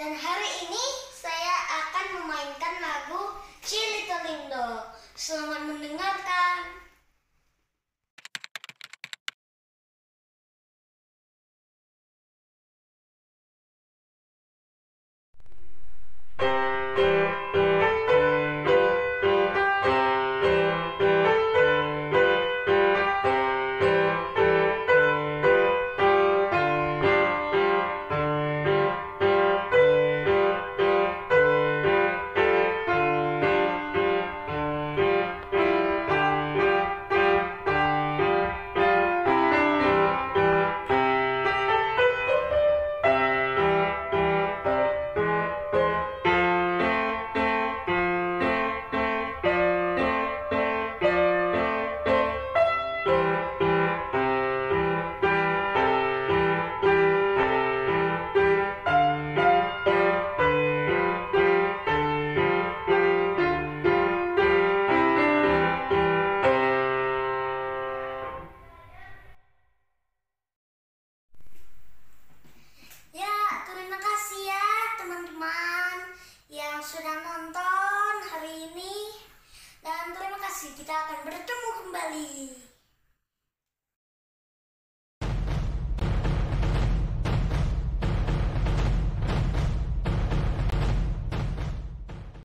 Dan hari ini saya akan memainkan lagu Chili Tolindo. Selamat mendengarkan. Family.